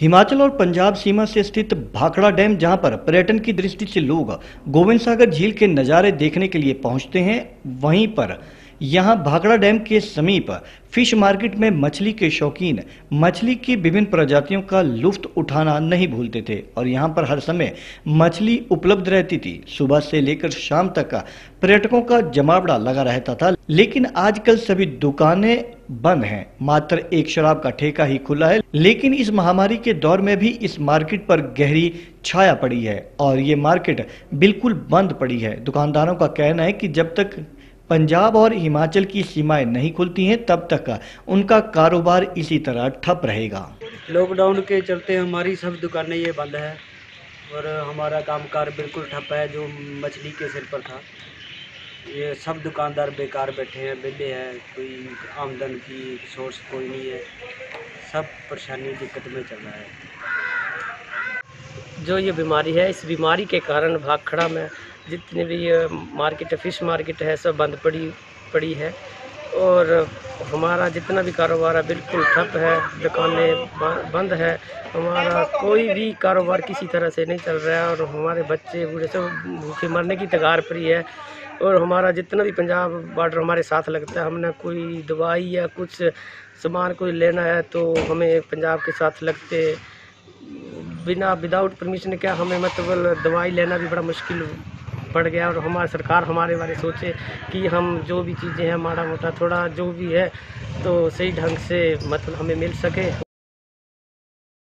हिमाचल और पंजाब सीमा से स्थित भाखड़ा डैम, जहाँ पर पर्यटन की दृष्टि से लोग गोविंद सागर झील के नज़ारे देखने के लिए पहुँचते हैं, वहीं पर यहाँ भाखड़ा डैम के समीप फ़िश मार्केट में मछली के शौकीन, मछली की विभिन्न प्रजातियों का लुफ्त उठाना नहीं भूलते थे और यहाँ पर हर समय मछली उपलब्ध रहती थी। सुबह से लेकर शाम तक पर्यटकों का जमावड़ा लगा रहता था, लेकिन आजकल सभी दुकानें बंद हैं। मात्र एक शराब का ठेका ही खुला है, लेकिन इस महामारी के दौर में भी इस मार्केट पर गहरी छाया पड़ी है और ये मार्केट बिल्कुल बंद पड़ी है। दुकानदारों का कहना है कि जब तक पंजाब और हिमाचल की सीमाएँ नहीं खुलती हैं तब तक का उनका कारोबार इसी तरह ठप रहेगा। लॉकडाउन के चलते हमारी सब दुकानें ये बंद है और हमारा कामकाज बिल्कुल ठप है जो मछली के सिर पर था। ये सब दुकानदार बेकार बैठे हैं बेले हैं कोई आमदन की सोर्स कोई नहीं है। सब परेशानी दिक्कत में चल रहा है। जो ये बीमारी है इस बीमारी के कारण भाखड़ा में जितनी भी मार्केट है, फ़िश मार्केट है, सब बंद पड़ी पड़ी है। और हमारा जितना भी कारोबार है, बिल्कुल ठप है, दुकानें बंद है। हमारा कोई भी कारोबार किसी तरह से नहीं चल रहा है और हमारे बच्चे, बूढ़े सब भूखे मरने की तगार पड़ी है और हमारा जितना भी पंजाब बॉर्डर हमारे साथ लगता है, हमने कोई दवाई या कुछ सामान कोई लेना है तो हमें पंजाब के साथ लगते। बिना विदाउट परमिशन क्या हमें मतलब दवाई लेना भी बड़ा मुश्किल पड़ गया और हमारी सरकार हमारे बारे सोचे कि हम जो भी चीज़ें हैं माड़ा मोटा थोड़ा जो भी है तो सही ढंग से मतलब हमें मिल सके।